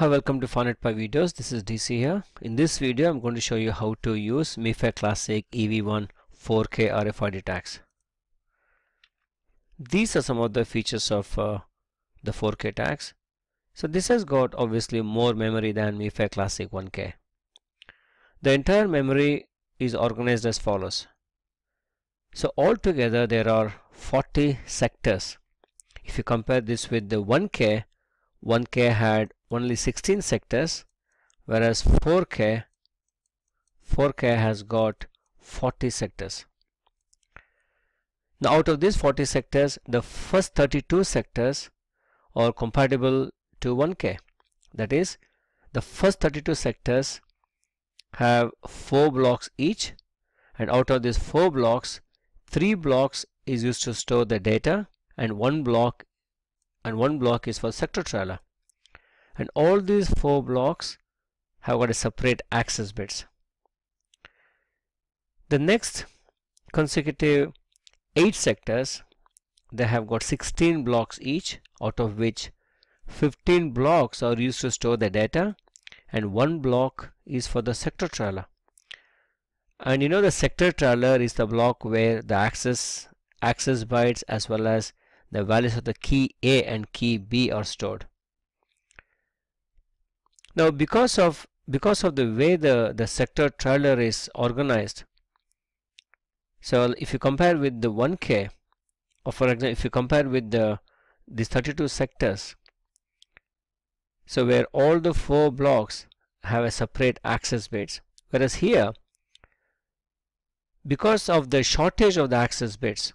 Hi, welcome to FunNetPy videos. This is DC here. In this video, I'm going to show you how to use MIFARE Classic EV1 4K RFID tags. These are some of the features of uh, the 4K tags. So this has got obviously more memory than MIFARE Classic 1K. The entire memory is organized as follows. So altogether there are 40 sectors. If you compare this with the 1K, 1K had only 16 sectors whereas 4K 4K has got 40 sectors. Now out of these 40 sectors the first 32 sectors are compatible to 1K that is the first 32 sectors have 4 blocks each and out of these 4 blocks 3 blocks is used to store the data and one block and one block is for sector trailer and all these four blocks have got a separate access bits. The next consecutive 8 sectors they have got 16 blocks each out of which 15 blocks are used to store the data and one block is for the sector trailer and you know the sector trailer is the block where the access access bytes as well as the values of the key A and key B are stored now because of because of the way the, the sector trailer is organized, so if you compare with the 1K, or for example if you compare with the these 32 sectors, so where all the four blocks have a separate access bits, whereas here because of the shortage of the access bits,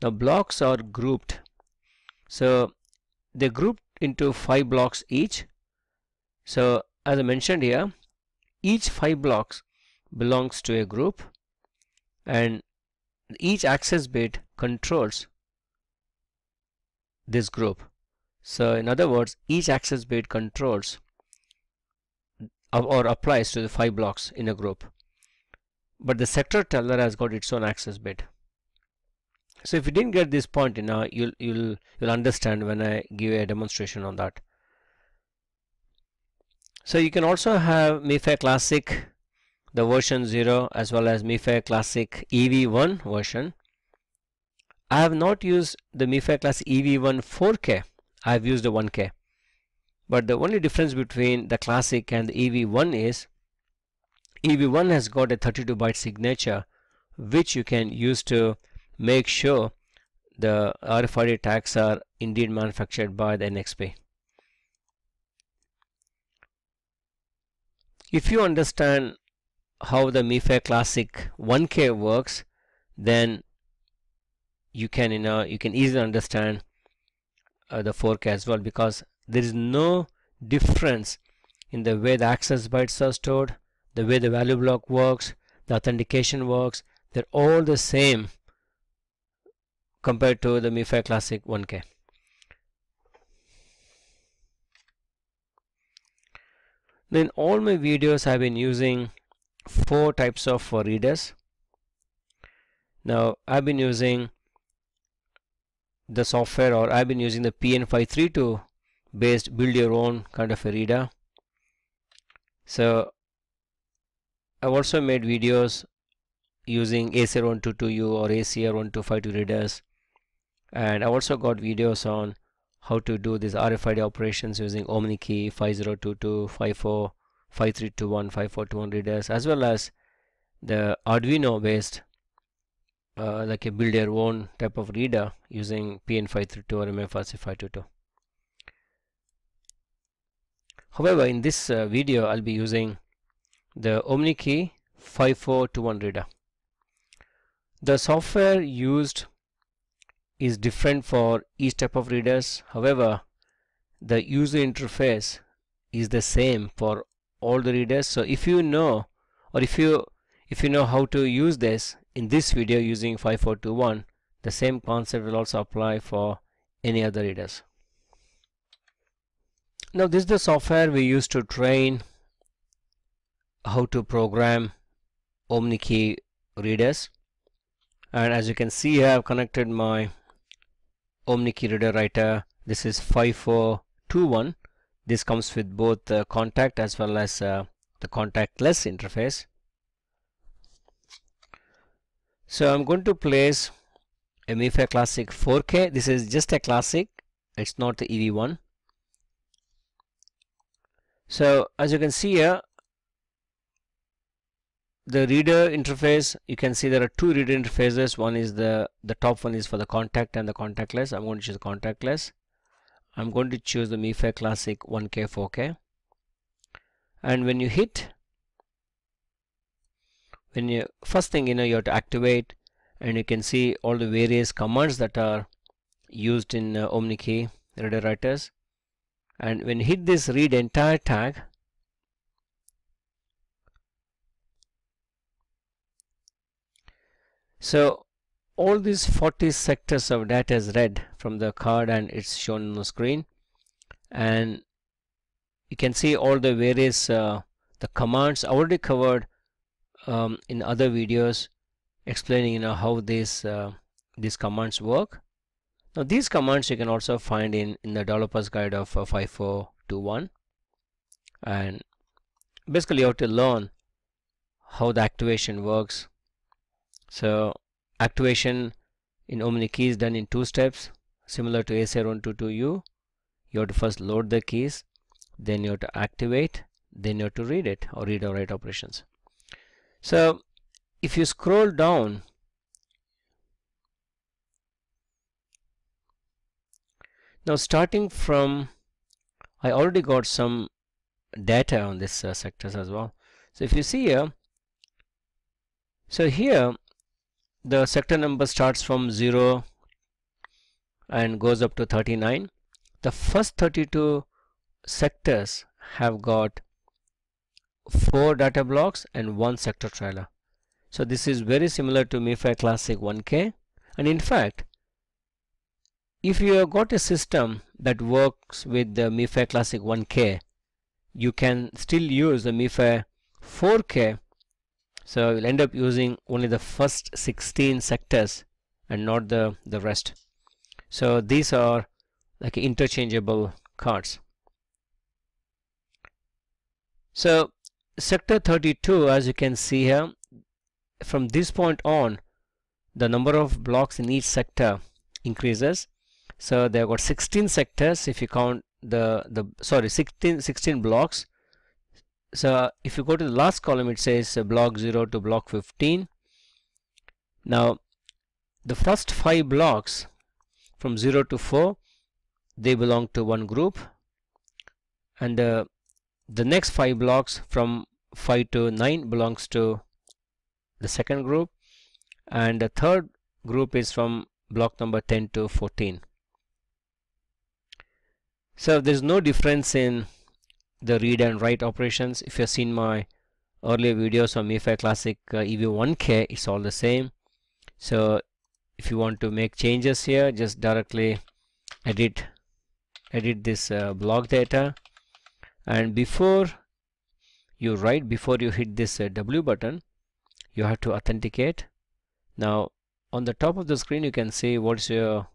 the blocks are grouped. So they grouped into five blocks each so as I mentioned here, each five blocks belongs to a group and each access bit controls this group. So in other words, each access bit controls or applies to the five blocks in a group. But the sector trailer has got its own access bit. So if you didn't get this point, you know, you'll you'll you'll understand when I give a demonstration on that. So you can also have MIFARE Classic the version 0 as well as MIFARE Classic EV1 version. I have not used the MIFARE Classic EV1 4K. I have used the 1K. But the only difference between the Classic and the EV1 is EV1 has got a 32 byte signature which you can use to make sure the RFID tags are indeed manufactured by the NXP. If you understand how the MIFARE Classic 1K works, then you can you know you can easily understand uh, the 4K as well because there is no difference in the way the access bytes are stored, the way the value block works, the authentication works. They're all the same compared to the MIFARE Classic 1K. In all my videos I've been using four types of uh, readers. Now I've been using the software or I've been using the PN532 based build your own kind of a reader. So I've also made videos using ACR122U or ACR1252 readers. And I've also got videos on how to do these RFID operations using OmniKey 5022, 54, 5321, 5421 readers as well as the Arduino based uh, like a build your own type of reader using PN532 or MFRC522. However, in this uh, video, I'll be using the OmniKey 5421 reader. The software used is different for each type of readers. However the user interface is the same for all the readers. So if you know or if you if you know how to use this in this video using 5421 the same concept will also apply for any other readers. Now this is the software we use to train how to program OmniKey readers. And as you can see I have connected my OmniKey reader writer this is 5421 this comes with both the contact as well as uh, the contactless interface. So I'm going to place a MIFARE Classic 4K this is just a classic. It's not the EV1 so as you can see here the reader interface you can see there are two reader interfaces. One is the the top one is for the contact and the contactless. I'm going to choose contactless. I'm going to choose the MIFARE Classic 1K 4K and when you hit when you first thing you know you have to activate and you can see all the various commands that are used in uh, OmniKey reader writers. And when you hit this read entire tag So all these 40 sectors of data is read from the card and it's shown on the screen. And you can see all the various uh, the commands already covered um, in other videos explaining you know how these uh, these commands work. Now these commands you can also find in in the developers guide of uh, 5421 and basically you have to learn how the activation works so activation in OmniKey is done in two steps similar to ACR122U. You have to first load the keys, then you have to activate, then you have to read it or read or write operations. So if you scroll down now starting from I already got some data on this uh, sectors as well. So if you see here so here the sector number starts from 0 and goes up to 39 the first 32 sectors have got four data blocks and one sector trailer. So this is very similar to MIFARE Classic 1K and in fact if you have got a system that works with the MIFARE Classic 1K you can still use the MIFARE 4K so we'll end up using only the first 16 sectors and not the the rest. So these are like interchangeable cards. So sector 32 as you can see here from this point on the number of blocks in each sector increases. So they've got 16 sectors if you count the the sorry 16 16 blocks so if you go to the last column it says uh, block 0 to block 15 now the first five blocks from 0 to 4 they belong to one group. And uh, the next five blocks from 5 to 9 belongs to the second group. And the third group is from block number 10 to 14 so there's no difference in the read and write operations. If you've seen my earlier videos on MIFARE Classic uh, EV1K it's all the same. So if you want to make changes here just directly edit edit this uh, block data. And before you write before you hit this uh, W button you have to authenticate. Now on the top of the screen you can see what's your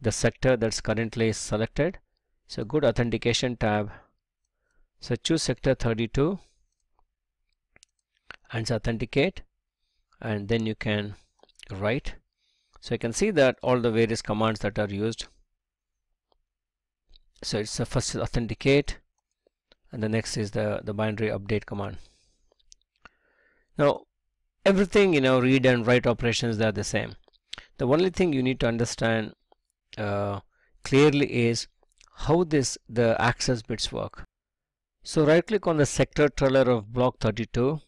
the sector that's currently selected. So good authentication tab so choose sector 32 and authenticate and then you can write. So you can see that all the various commands that are used. So it's the first authenticate and the next is the the binary update command. Now everything you know read and write operations they are the same. The only thing you need to understand uh, clearly is how this the access bits work so right click on the sector trailer of block 32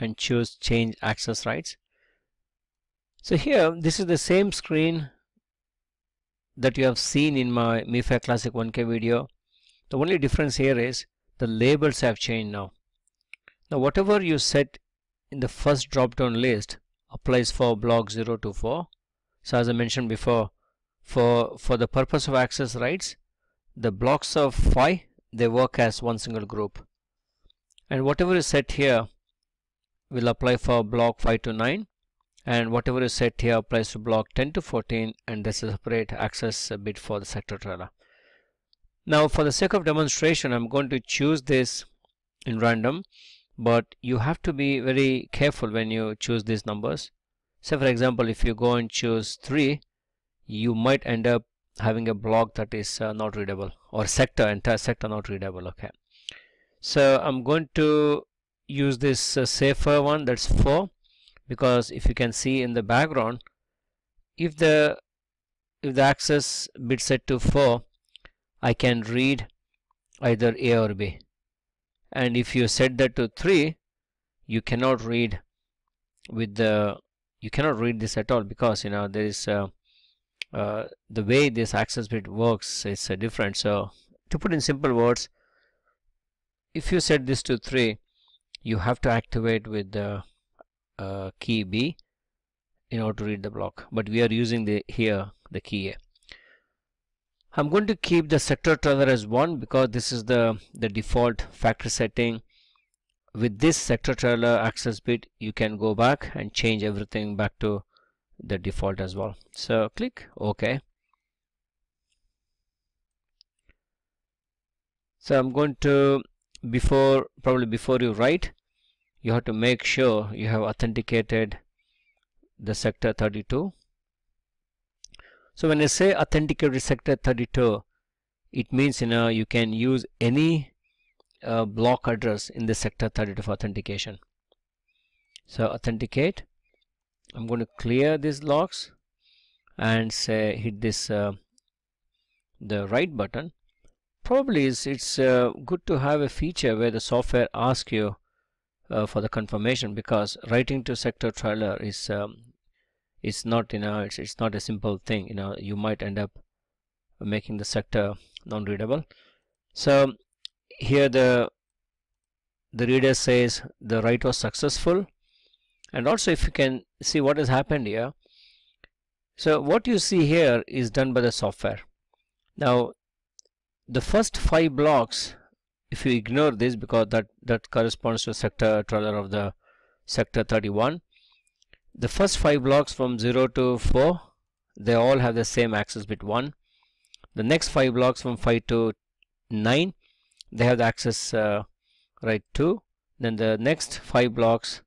and choose change access rights. So here this is the same screen that you have seen in my MIFARE Classic 1K video. The only difference here is the labels have changed now. Now whatever you set in the first drop down list applies for block 0 to 4. So as I mentioned before for for the purpose of access rights the blocks of 5 they work as one single group. And whatever is set here will apply for block 5 to 9 and whatever is set here applies to block 10 to 14 and this is separate access bit for the sector trailer. Now for the sake of demonstration I'm going to choose this in random but you have to be very careful when you choose these numbers. Say for example if you go and choose 3 you might end up having a block that is uh, not readable or sector entire sector not readable okay. So I'm going to use this uh, safer one that's 4 because if you can see in the background if the if the access bit set to 4 I can read either A or B. And if you set that to 3 you cannot read with the you cannot read this at all because you know there is uh, uh, the way this access bit works is uh, different. So to put in simple words if you set this to 3 you have to activate with the uh, key B in order to read the block. But we are using the here the key A. I'm going to keep the sector trailer as 1 because this is the, the default factory setting. With this sector trailer access bit, you can go back and change everything back to the default as well. So click OK. So I'm going to, before probably before you write, you have to make sure you have authenticated the sector 32 so when I say authenticated sector 32, it means you know you can use any uh, block address in the sector 32 for authentication. So authenticate. I'm going to clear these logs and say hit this uh, the write button. Probably is it's uh, good to have a feature where the software asks you uh, for the confirmation because writing to sector trailer is um, it's not you know it's, it's not a simple thing you know you might end up making the sector non-readable so here the the reader says the write was successful and also if you can see what has happened here. So what you see here is done by the software. Now the first five blocks if you ignore this because that that corresponds to sector trailer of the sector 31 the first five blocks from 0 to 4 they all have the same access bit 1 the next five blocks from 5 to 9 they have the access uh, right 2 then the next five blocks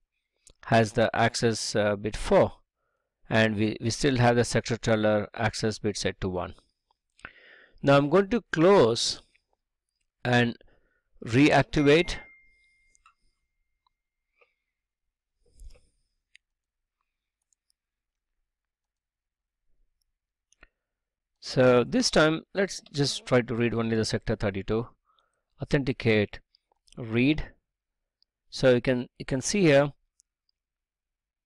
has the access uh, bit 4 and we, we still have the sector trailer access bit set to 1 now I'm going to close and reactivate. So this time let's just try to read only the sector 32 authenticate read. So you can you can see here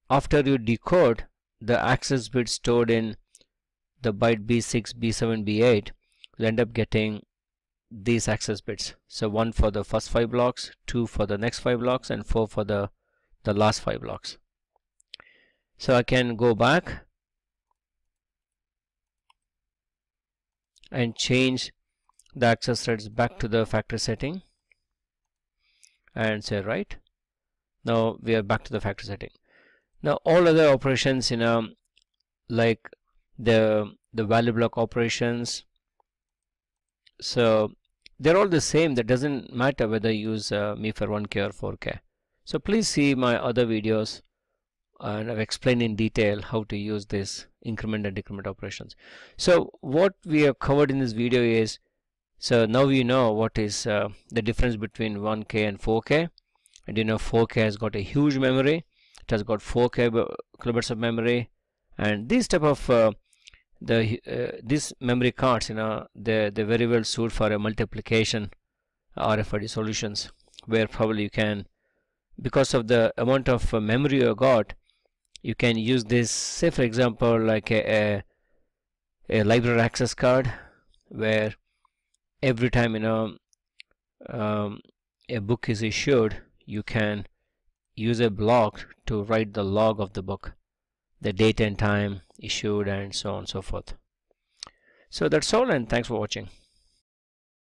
after you decode the access bit stored in the byte B6 B7 B8 you'll end up getting these access bits. So one for the first five blocks two for the next five blocks and four for the the last five blocks. So I can go back and change the access threads back to the factory setting and say right now we are back to the factory setting now all other operations you know like the the value block operations. So they're all the same. That doesn't matter whether you use uh, for 1k or 4k so please see my other videos and I've explained in detail how to use this increment and decrement operations. So what we have covered in this video is so now you know what is uh, the difference between 1K and 4K and you know 4K has got a huge memory it has got 4K kilobytes of memory. And this type of uh, the uh, these memory cards you know they they very well suit for a multi-application RFID solutions where probably you can because of the amount of uh, memory you got you can use this say for example like a, a, a library access card where every time you know um, a book is issued you can use a block to write the log of the book the date and time issued and so on and so forth. So that's all and thanks for watching